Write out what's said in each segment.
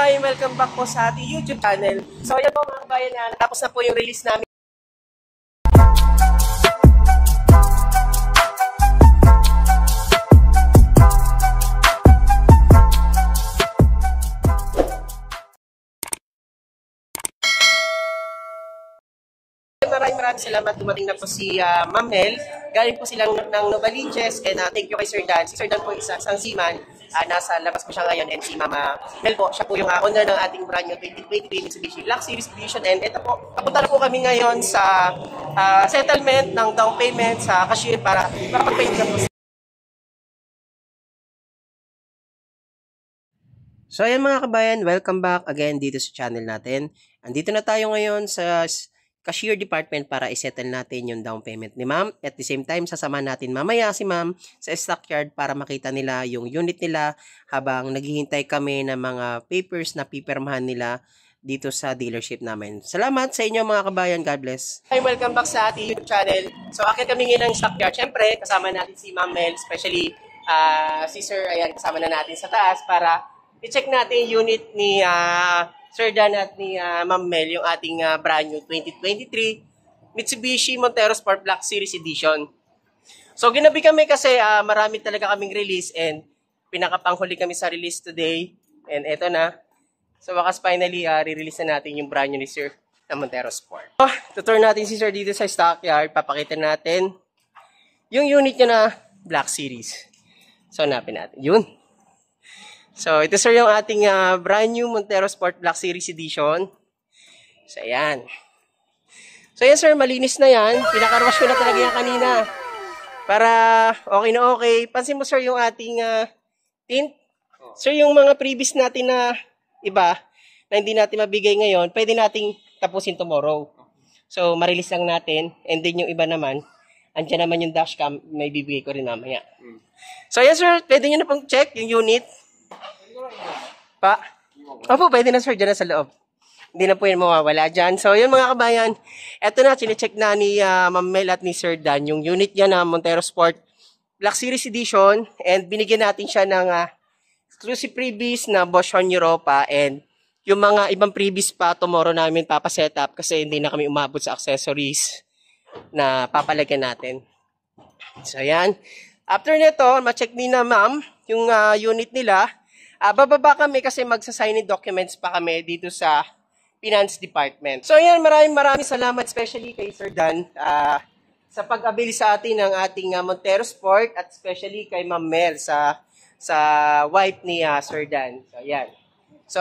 Hi, welcome back po sa ating YouTube channel. So ayan po mga kabayan na natapos na po yung release namin. Maraming maraming salamat. Dumating na po si uh, Ma'am Mel. Galing po silang ng Novaliches and uh, thank you kay Sir Dan. Si Sir Dan po isa isang seaman. Uh, nasa labas po siya ngayon and si Mama Mel po, siya po yung uh, owner ng ating brand new 2023 Mitsubishi Black Series Edition and ito po, kapunta na po kami ngayon sa uh, settlement ng down payment sa cashier para mapag-pay na po So ayan mga kabayan, welcome back again dito sa channel natin. Andito na tayo ngayon sa cashier department para isettle natin yung down payment ni ma'am. At the same time, sasama natin mamaya si ma'am sa stockyard para makita nila yung unit nila habang naghihintay kami ng mga papers na pipirmahan nila dito sa dealership namin. Salamat sa inyo mga kabayan. God bless. Hi, welcome back sa ating YouTube channel. So, akit kami ngayon ng stockyard. Siyempre, kasama natin si Ma'am Mel, especially uh, si Sir, ayan, kasama na natin sa taas para i-check natin yung unit ni uh, Sir Dan at ni uh, Ma'am Mel yung ating uh, brand new 2023 Mitsubishi Montero Sport Black Series Edition. So ginabi kami kasi uh, marami talaga kaming release and pinakapanghuli kami sa release today. And eto na. So wakas finally uh, re-release na natin yung brand new ni Sir na Montero Sport. So, tutur natin si Sir dito sa stockyard. Papakita natin yung unit niya na Black Series. So hanapin natin. Yun. So, ito sir yung ating uh, brand new Montero Sport Black Series Edition. So, ayan. So, yan sir, malinis na yan. Pinakarwash ko na talaga yan kanina. Para okay na okay. Pansin mo sir yung ating uh, tint. Sir, yung mga previous natin na iba, na hindi natin mabigay ngayon, pwede nating tapusin tomorrow. So, marilis lang natin. And then yung iba naman, andyan naman yung dashcam, may bibigay ko rin mamaya. So, yan sir, pwede nyo na pong check yung unit. Pa? Opo, pwede na sir, dyan na sa loob. Hindi na po yan mawawala dyan. So, yun mga kabayan, eto na, chinecheck na ni uh, Ma'am Mel at ni Sir Dan yung unit niya na Montero Sport Black Series Edition and binigyan natin siya ng uh, exclusive freebies na Bosch on Europa and yung mga ibang freebies pa tomorrow namin papaset up kasi hindi na kami umabot sa accessories na papalagyan natin. So, yan. After nito, ma-check ni na ma'am yung uh, unit nila Uh, bababa kami kasi magsasign documents pa kami dito sa Finance Department. So yan, maraming maraming salamat especially kay Sir Dan uh, sa pag-abili sa atin ng ating uh, Montero Sport at especially kay Ma'am Mel sa sa wife ni uh, Sir Dan. So yan. So,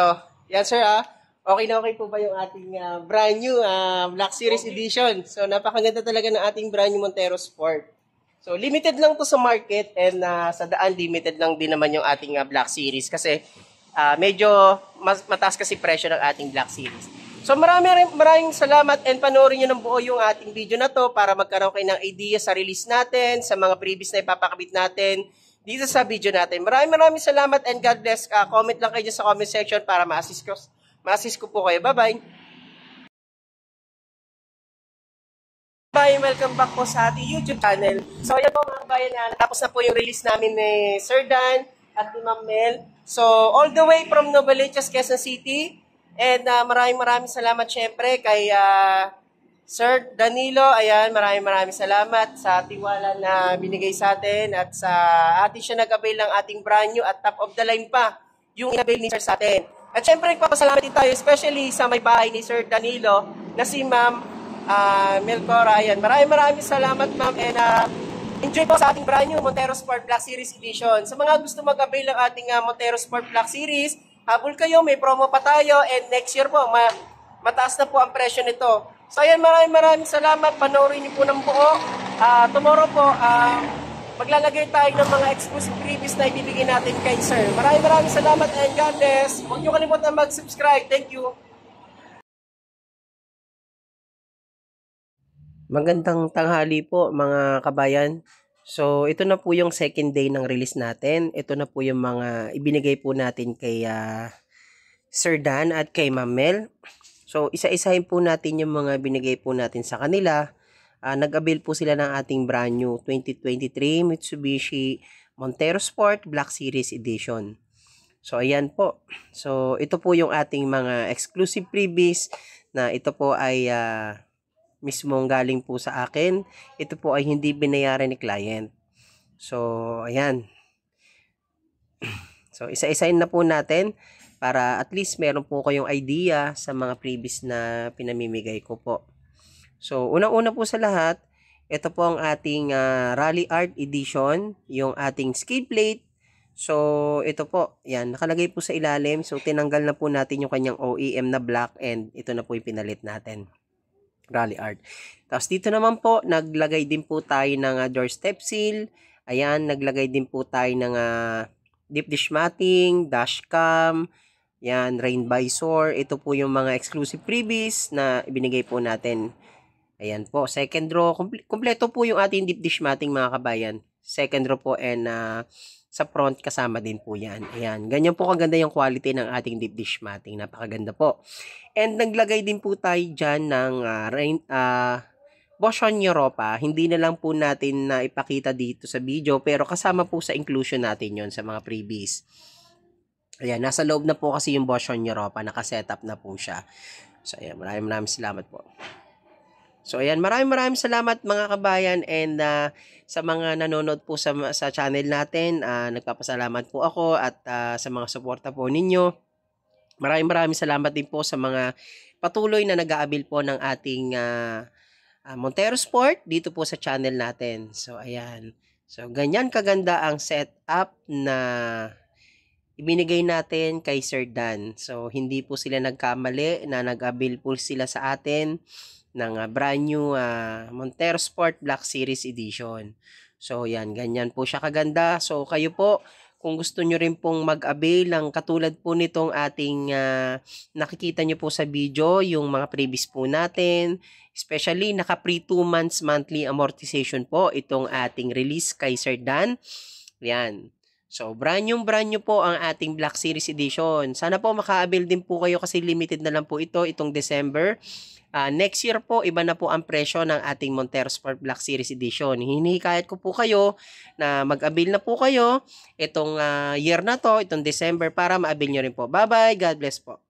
yan sir ah. Okay na okay po ba yung ating uh, brand new uh, Black Series Edition? So napakaganda talaga ng ating brand new Montero Sport. So, limited lang to sa market and uh, sa daan, limited lang din naman yung ating uh, Black Series kasi uh, medyo mas, mataas kasi presyo ng ating Black Series. So, maraming, maraming salamat and panoorin nyo ng buo yung ating video na to para magkaroon kayo ng idea sa release natin, sa mga previous na ipapakabit natin dito sa video natin. Maraming maraming salamat and God bless. Uh, comment lang kayo sa comment section para ma-assist ko, ma-assist ko po kayo. Bye-bye! Bye, welcome back po sa ating YouTube channel. So, ayan po mga kabayan na natapos na po yung release namin ni Sir Dan at ni Ma'am Mel. So, all the way from Novaliches, Quezon City. And uh, maraming maraming salamat syempre kay uh, Sir Danilo. Ayan, maraming maraming salamat sa tiwala na binigay sa atin at sa atin siya nag-avail ng ating brand new at top of the line pa yung in-avail ni Sir sa atin. At syempre, nagpapasalamat din tayo, especially sa may bahay ni Sir Danilo na si Ma'am uh, Melcora. Ayan. Maraming maraming salamat ma'am and uh, enjoy po sa ating brand new Montero Sport Black Series Edition. Sa mga gusto mag-avail ng ating uh, Montero Sport Black Series, habol kayo, may promo pa tayo and next year po, ma mataas na po ang presyo nito. So ayan, maraming maraming salamat. Panoorin niyo po ng buo. Uh, tomorrow po, uh, maglalagay tayo ng mga exclusive freebies na ibibigay natin kay Sir. Maraming maraming salamat and God bless. Huwag niyo kalimutan mag-subscribe. Thank you. Magandang tanghali po mga kabayan. So ito na po yung second day ng release natin. Ito na po yung mga ibinigay po natin kay uh, Sir Dan at kay Ma'am Mel. So isa-isahin po natin yung mga binigay po natin sa kanila. Uh, nag-avail po sila ng ating brand new 2023 Mitsubishi Montero Sport Black Series Edition. So, ayan po. So, ito po yung ating mga exclusive freebies na ito po ay uh, mismong galing po sa akin. Ito po ay hindi binayaran ni client. So, ayan. So, isa-isain na po natin para at least meron po kayong idea sa mga freebies na pinamimigay ko po. So, unang-una po sa lahat, ito po ang ating uh, Rally Art Edition, yung ating skate plate. So, ito po, yan, nakalagay po sa ilalim. So, tinanggal na po natin yung kanyang OEM na black and ito na po yung pinalit natin. Rally Art. Tapos dito naman po, naglagay din po tayo ng uh, doorstep seal. Ayan, naglagay din po tayo ng uh, deep dish matting, dashcam, yan, rain visor. Ito po yung mga exclusive freebies na ibinigay po natin Ayan po, second row. Komple- kompleto po yung ating deep dish matting mga kabayan. Second row po and uh, sa front kasama din po yan. Ayan, ganyan po kaganda yung quality ng ating deep dish matting. Napakaganda po. And naglagay din po tayo dyan ng uh, rain, uh, Boschon Europa. Hindi na lang po natin na ipakita dito sa video pero kasama po sa inclusion natin yon sa mga freebies. Ayan, nasa loob na po kasi yung Boschon Europa. Nakasetup na po siya. So, ayan, maraming maraming salamat po. So ayan, maraming maraming salamat mga kabayan and uh, sa mga nanonood po sa, sa channel natin, uh, nagpapasalamat po ako at uh, sa mga suporta po ninyo. Maraming maraming salamat din po sa mga patuloy na nag-aabil po ng ating uh, uh, Montero Sport dito po sa channel natin. So ayan. So ganyan kaganda ang setup na ibinigay natin kay Sir Dan. So hindi po sila nagkamali na nag-abil po sila sa atin ng uh, brand new uh, Montero Sport Black Series Edition. So yan, ganyan po siya kaganda. So kayo po, kung gusto nyo rin pong mag-avail ng katulad po nitong ating uh, nakikita nyo po sa video, yung mga previous po natin, especially naka pre 2 months monthly amortization po itong ating release kay Sir Dan. Yan. So, brand new brand new po ang ating Black Series Edition. Sana po maka-avail din po kayo kasi limited na lang po ito itong December. Uh, next year po, iba na po ang presyo ng ating Montero Sport Black Series Edition. Hinihikayat ko po kayo na mag-avail na po kayo itong uh, year na to, itong December para ma-avail nyo rin po. Bye-bye. God bless po.